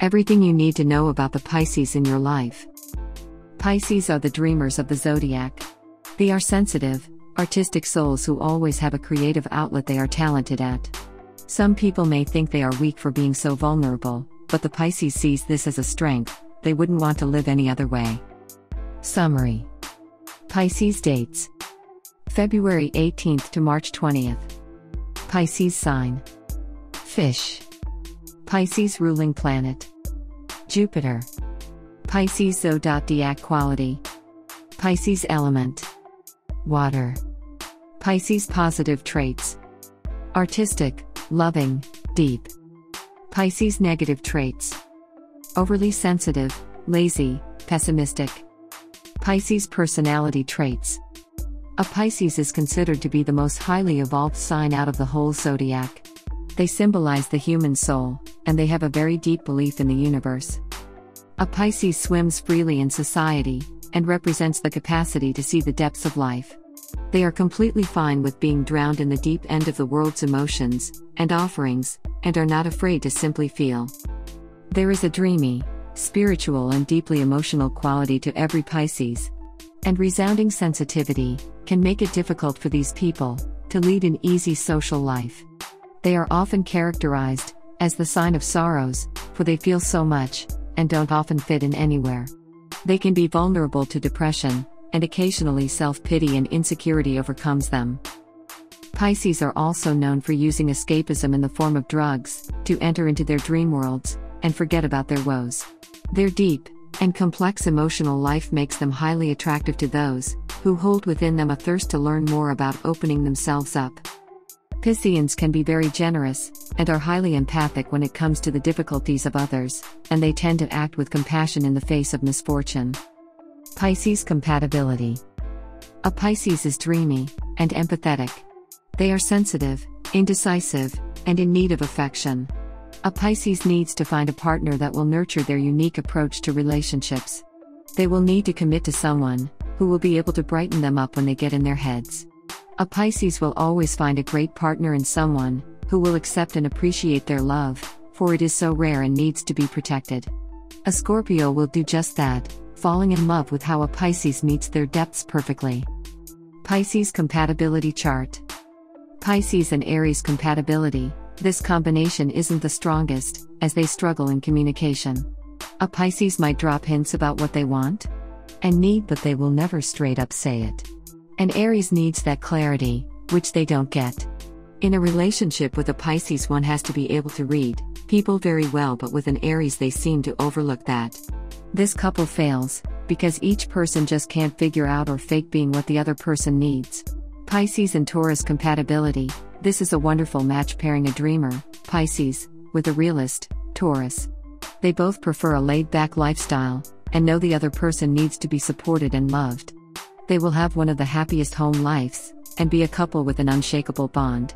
Everything you need to know about the Pisces in your life. Pisces are the dreamers of the zodiac. They are sensitive, artistic souls who always have a creative outlet they are talented at. Some people may think they are weak for being so vulnerable, but the Pisces sees this as a strength, they wouldn't want to live any other way. Summary Pisces dates February 18th to March 20th. Pisces sign Fish. Pisces ruling planet Jupiter. Pisces zodiac quality Pisces element Water. Pisces positive traits Artistic, loving, deep. Pisces negative traits Overly sensitive, lazy, pessimistic. Pisces personality traits A Pisces is considered to be the most highly evolved sign out of the whole zodiac. They symbolize the human soul, and they have a very deep belief in the universe. A Pisces swims freely in society, and represents the capacity to see the depths of life. They are completely fine with being drowned in the deep end of the world's emotions and offerings, and are not afraid to simply feel. There is a dreamy, spiritual, and deeply emotional quality to every Pisces. And resounding sensitivity can make it difficult for these people to lead an easy social life. They are often characterized as the sign of sorrows, for they feel so much and don't often fit in anywhere. They can be vulnerable to depression, and occasionally self pity and insecurity overcomes them. Pisces are also known for using escapism in the form of drugs to enter into their dream worlds and forget about their woes. Their deep and complex emotional life makes them highly attractive to those who hold within them a thirst to learn more about opening themselves up. Pisceans can be very generous, and are highly empathic when it comes to the difficulties of others, and they tend to act with compassion in the face of misfortune. Pisces compatibility. A Pisces is dreamy and empathetic. They are sensitive, indecisive, and in need of affection. A Pisces needs to find a partner that will nurture their unique approach to relationships. They will need to commit to someone who will be able to brighten them up when they get in their heads. A Pisces will always find a great partner in someone who will accept and appreciate their love, for it is so rare and needs to be protected. A Scorpio will do just that, falling in love with how a Pisces meets their depths perfectly. Pisces compatibility chart Pisces and Aries compatibility, this combination isn't the strongest, as they struggle in communication. A Pisces might drop hints about what they want and need, but they will never straight up say it. And Aries needs that clarity, which they don't get. In a relationship with a Pisces, one has to be able to read people very well, but with an Aries, they seem to overlook that. This couple fails because each person just can't figure out or fake being what the other person needs. Pisces and Taurus compatibility this is a wonderful match pairing a dreamer, Pisces, with a realist, Taurus. They both prefer a laid back lifestyle and know the other person needs to be supported and loved. They will have one of the happiest home lives, and be a couple with an unshakable bond.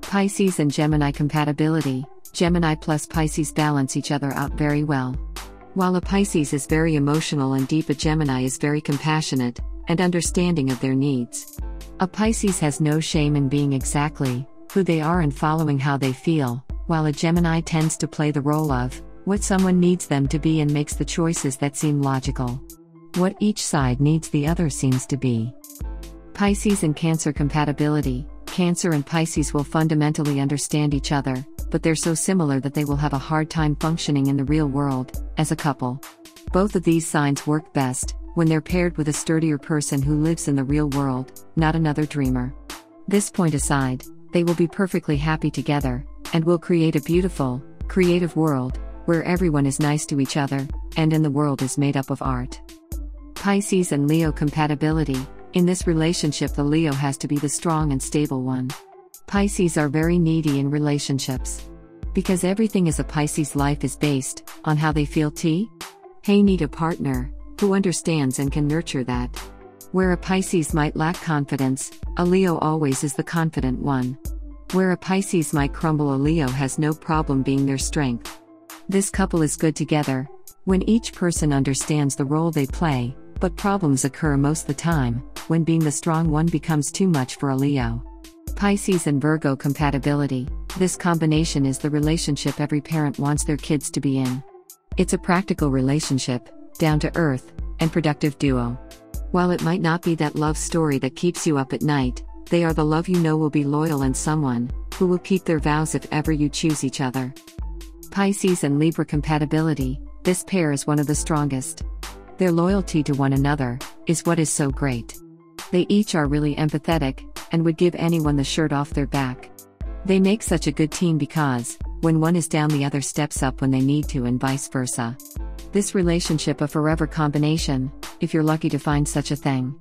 Pisces and Gemini compatibility Gemini plus Pisces balance each other out very well. While a Pisces is very emotional and deep, a Gemini is very compassionate and understanding of their needs. A Pisces has no shame in being exactly who they are and following how they feel, while a Gemini tends to play the role of what someone needs them to be and makes the choices that seem logical. What each side needs the other seems to be. Pisces and Cancer compatibility Cancer and Pisces will fundamentally understand each other, but they're so similar that they will have a hard time functioning in the real world, as a couple. Both of these signs work best when they're paired with a sturdier person who lives in the real world, not another dreamer. This point aside, they will be perfectly happy together, and will create a beautiful, creative world, where everyone is nice to each other, and in the world is made up of art. Pisces and Leo compatibility. In this relationship, the Leo has to be the strong and stable one. Pisces are very needy in relationships. Because everything is a Pisces life is based on how they feel T. Hey need a partner who understands and can nurture that. Where a Pisces might lack confidence, a Leo always is the confident one. Where a Pisces might crumble, a Leo has no problem being their strength. This couple is good together when each person understands the role they play but problems occur most the time, when being the strong one becomes too much for a Leo. Pisces and Virgo compatibility this combination is the relationship every parent wants their kids to be in. It's a practical relationship, down to earth, and productive duo. While it might not be that love story that keeps you up at night, they are the love you know will be loyal and someone who will keep their vows if ever you choose each other. Pisces and Libra compatibility, this pair is one of the strongest. Their loyalty to one another is what is so great. They each are really empathetic and would give anyone the shirt off their back. They make such a good team because, when one is down, the other steps up when they need to, and vice versa. This relationship a forever combination, if you're lucky to find such a thing.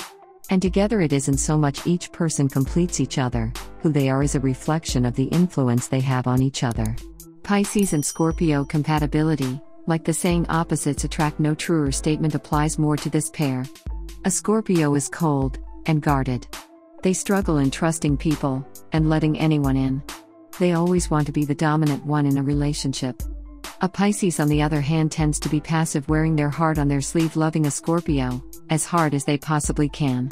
And together it isn't so much each person completes each other, who they are is a reflection of the influence they have on each other. Pisces and Scorpio compatibility, like the saying opposites attract, no truer statement applies more to this pair. A Scorpio is cold and guarded. They struggle in trusting people and letting anyone in. They always want to be the dominant one in a relationship. A Pisces, on the other hand, tends to be passive, wearing their heart on their sleeve, loving a Scorpio as hard as they possibly can.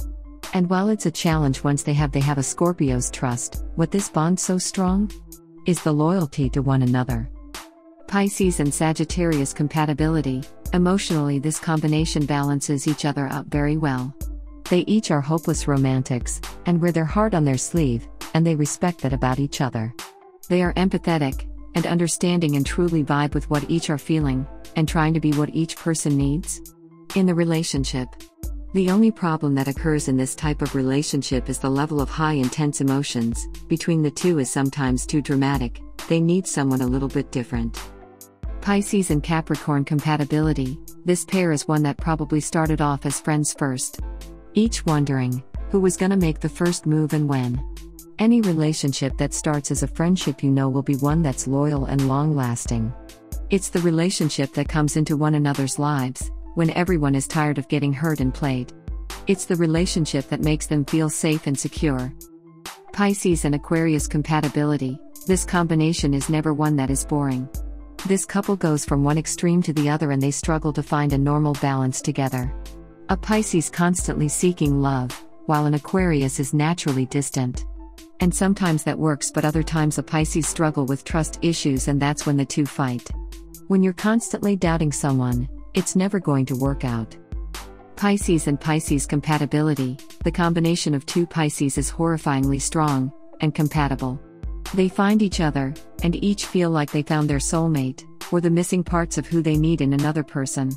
And while it's a challenge once they have they have a Scorpio's trust, what this bond so strong is the loyalty to one another. Pisces and Sagittarius compatibility, emotionally this combination balances each other out very well. They each are hopeless romantics and wear their heart on their sleeve, and they respect that about each other. They are empathetic, and understanding and truly vibe with what each are feeling, and trying to be what each person needs. In the relationship, the only problem that occurs in this type of relationship is the level of high intense emotions, between the two is sometimes too dramatic, they need someone a little bit different. Pisces and Capricorn compatibility, this pair is one that probably started off as friends first. Each wondering, who was gonna make the first move and when. Any relationship that starts as a friendship you know will be one that's loyal and long lasting. It's the relationship that comes into one another's lives, when everyone is tired of getting hurt and played. It's the relationship that makes them feel safe and secure. Pisces and Aquarius compatibility, this combination is never one that is boring. This couple goes from one extreme to the other and they struggle to find a normal balance together. A Pisces constantly seeking love, while an Aquarius is naturally distant. And sometimes that works, but other times a Pisces struggle with trust issues, and that's when the two fight. When you're constantly doubting someone, it's never going to work out. Pisces and Pisces compatibility the combination of two Pisces is horrifyingly strong and compatible. They find each other, and each feel like they found their soulmate, or the missing parts of who they need in another person.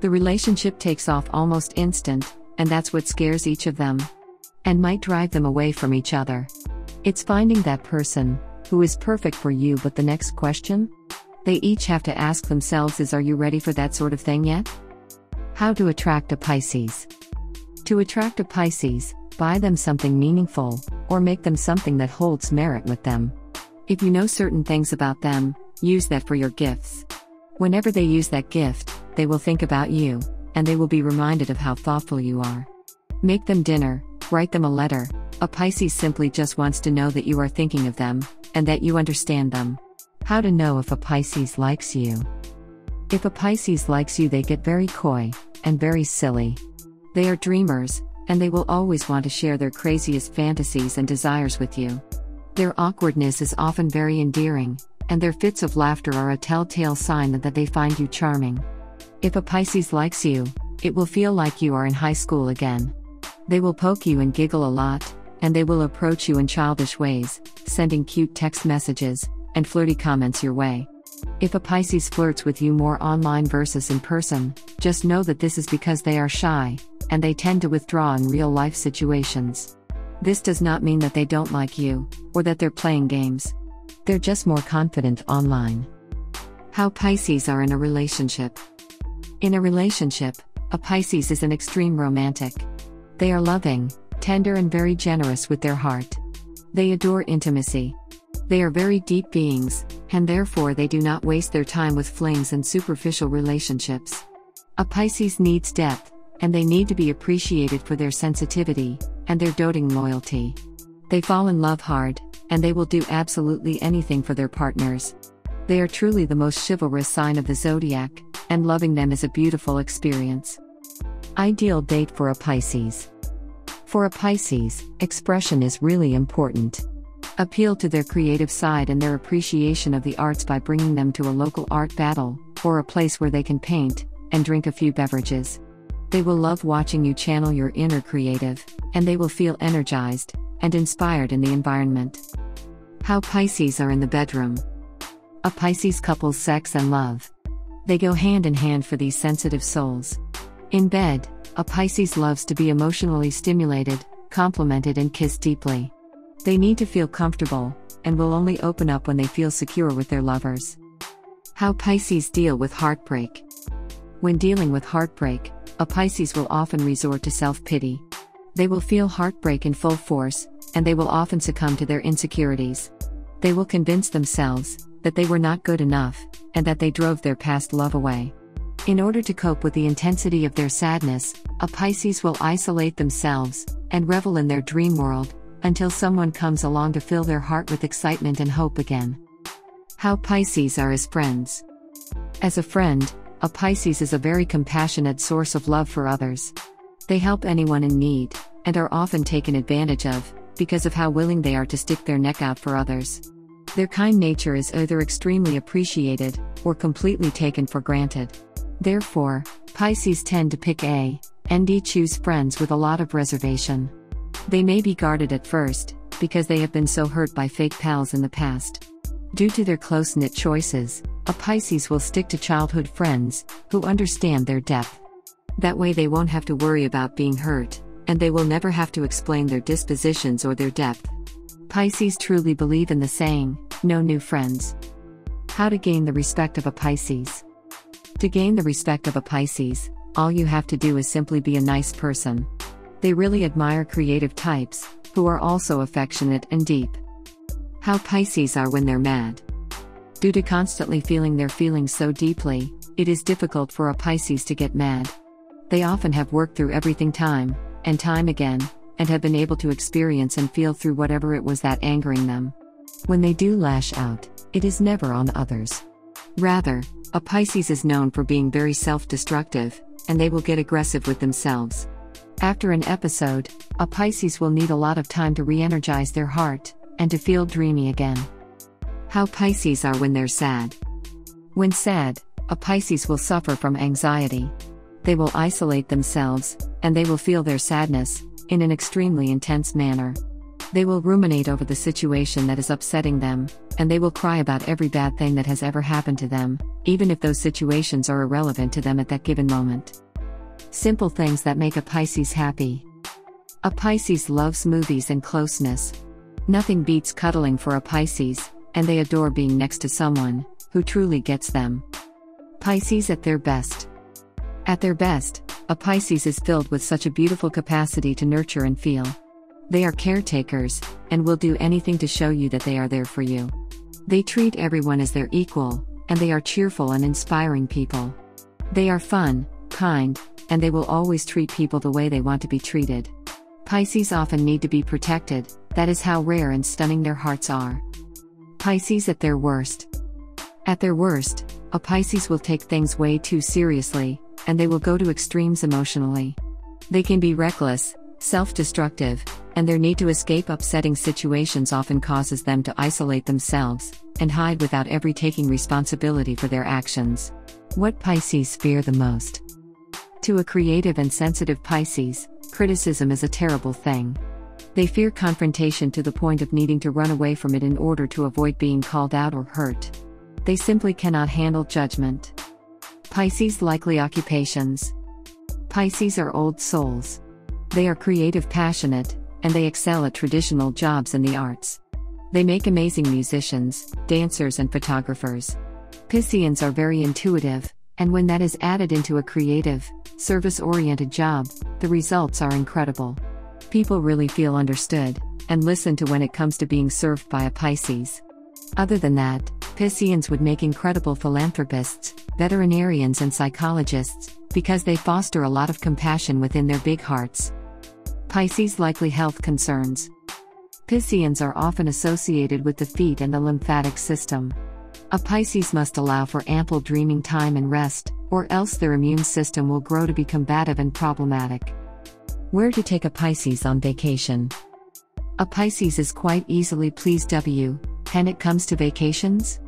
The relationship takes off almost instant, and that's what scares each of them. And might drive them away from each other. It's finding that person, who is perfect for you, but the next question? They each have to ask themselves is Are you ready for that sort of thing yet? How to attract a Pisces. To attract a Pisces, buy them something meaningful, or make them something that holds merit with them. If you know certain things about them, use that for your gifts. Whenever they use that gift, they will think about you, and they will be reminded of how thoughtful you are. Make them dinner, write them a letter, a Pisces simply just wants to know that you are thinking of them, and that you understand them. How to know if a Pisces likes you. If a Pisces likes you, they get very coy and very silly. They are dreamers, and they will always want to share their craziest fantasies and desires with you. Their awkwardness is often very endearing, and their fits of laughter are a telltale sign that they find you charming. If a Pisces likes you, it will feel like you are in high school again. They will poke you and giggle a lot, and they will approach you in childish ways, sending cute text messages and flirty comments your way. If a Pisces flirts with you more online versus in person, just know that this is because they are shy, and they tend to withdraw in real life situations. This does not mean that they don't like you, or that they're playing games. They're just more confident online. How Pisces are in a relationship. In a relationship, a Pisces is an extreme romantic. They are loving, tender and very generous with their heart. They adore intimacy. They are very deep beings, and therefore they do not waste their time with flings and superficial relationships. A Pisces needs depth, and they need to be appreciated for their sensitivity and their doting loyalty. They fall in love hard, and they will do absolutely anything for their partners. They are truly the most chivalrous sign of the zodiac, and loving them is a beautiful experience. Ideal date for a Pisces. For a Pisces, expression is really important. Appeal to their creative side and their appreciation of the arts by bringing them to a local art battle, or a place where they can paint and drink a few beverages. They will love watching you channel your inner creative, and they will feel energized and inspired in the environment. How Pisces are in the bedroom. A Pisces couple's sex and love. They go hand in hand for these sensitive souls. In bed, a Pisces loves to be emotionally stimulated, complimented, and kissed deeply. They need to feel comfortable, and will only open up when they feel secure with their lovers. How Pisces deal with heartbreak. When dealing with heartbreak, a Pisces will often resort to self pity. They will feel heartbreak in full force, and they will often succumb to their insecurities. They will convince themselves that they were not good enough, and that they drove their past love away. In order to cope with the intensity of their sadness, a Pisces will isolate themselves and revel in their dream world until someone comes along to fill their heart with excitement and hope again. How Pisces are as friends. As a friend, a Pisces is a very compassionate source of love for others. They help anyone in need, and are often taken advantage of, because of how willing they are to stick their neck out for others. Their kind nature is either extremely appreciated, or completely taken for granted. Therefore, Pisces tend to pick A and D choose friends with a lot of reservation. They may be guarded at first, because they have been so hurt by fake pals in the past. Due to their close knit choices, a Pisces will stick to childhood friends who understand their depth. That way, they won't have to worry about being hurt, and they will never have to explain their dispositions or their depth. Pisces truly believe in the saying, no new friends. How to gain the respect of a Pisces. To gain the respect of a Pisces, all you have to do is simply be a nice person. They really admire creative types, who are also affectionate and deep. How Pisces are when they're mad. Due to constantly feeling their feelings so deeply, it is difficult for a Pisces to get mad. They often have worked through everything time and time again, and have been able to experience and feel through whatever it was that angering them. When they do lash out, it is never on others. Rather, a Pisces is known for being very self destructive, and they will get aggressive with themselves. After an episode, a Pisces will need a lot of time to re energize their heart and to feel dreamy again. How Pisces are when they're sad. When sad, a Pisces will suffer from anxiety. They will isolate themselves, and they will feel their sadness, in an extremely intense manner. They will ruminate over the situation that is upsetting them, and they will cry about every bad thing that has ever happened to them, even if those situations are irrelevant to them at that given moment. Simple things that make a Pisces happy. A Pisces loves movies and closeness. Nothing beats cuddling for a Pisces, and they adore being next to someone who truly gets them. Pisces at their best. At their best, a Pisces is filled with such a beautiful capacity to nurture and feel. They are caretakers, and will do anything to show you that they are there for you. They treat everyone as their equal, and they are cheerful and inspiring people. They are fun, kind, and they will always treat people the way they want to be treated. Pisces often need to be protected, that is how rare and stunning their hearts are. Pisces at their worst. At their worst, a Pisces will take things way too seriously, and they will go to extremes emotionally. They can be reckless, self destructive, and their need to escape upsetting situations often causes them to isolate themselves and hide without ever taking responsibility for their actions. What Pisces fear the most? To a creative and sensitive Pisces, criticism is a terrible thing. They fear confrontation to the point of needing to run away from it in order to avoid being called out or hurt. They simply cannot handle judgment. Pisces likely occupations. Pisces are old souls. They are creative, passionate, and they excel at traditional jobs in the arts. They make amazing musicians, dancers, and photographers. Pisceans are very intuitive, and when that is added into a creative, service oriented job, the results are incredible. People really feel understood and listen to when it comes to being served by a Pisces. Other than that, Pisceans would make incredible philanthropists, veterinarians, and psychologists because they foster a lot of compassion within their big hearts. Pisces likely health concerns. Pisceans are often associated with the feet and the lymphatic system. A Pisces must allow for ample dreaming time and rest, or else their immune system will grow to be combative and problematic. Where to take a Pisces on vacation? A Pisces is quite easily pleased W, when it comes to vacations.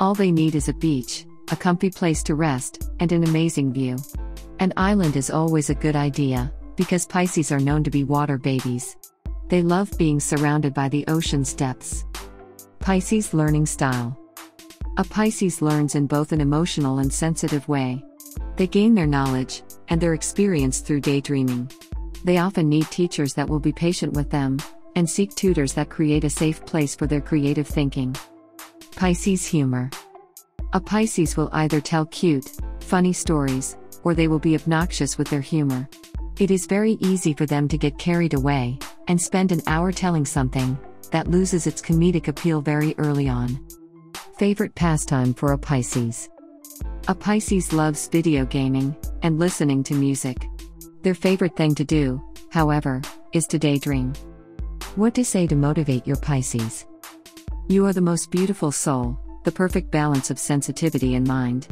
All they need is a beach, a comfy place to rest, and an amazing view. An island is always a good idea, because Pisces are known to be water babies. They love being surrounded by the ocean's depths. Pisces learning style. A Pisces learns in both an emotional and sensitive way. They gain their knowledge and their experience through daydreaming. They often need teachers that will be patient with them and seek tutors that create a safe place for their creative thinking. Pisces humor. A Pisces will either tell cute, funny stories, or they will be obnoxious with their humor. It is very easy for them to get carried away and spend an hour telling something that loses its comedic appeal very early on. Favorite pastime for a Pisces. A Pisces loves video gaming and listening to music. Their favorite thing to do, however, is to daydream. What to say to motivate your Pisces? You are the most beautiful soul, the perfect balance of sensitivity and mind.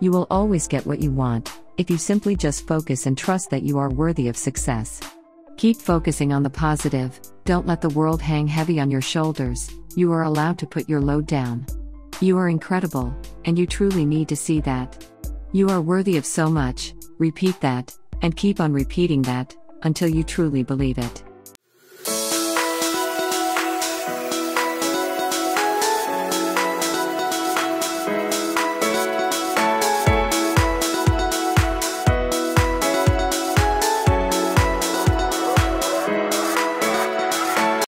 You will always get what you want if you simply just focus and trust that you are worthy of success. Keep focusing on the positive, don't let the world hang heavy on your shoulders, you are allowed to put your load down. You are incredible, and you truly need to see that. You are worthy of so much, repeat that, and keep on repeating that, until you truly believe it.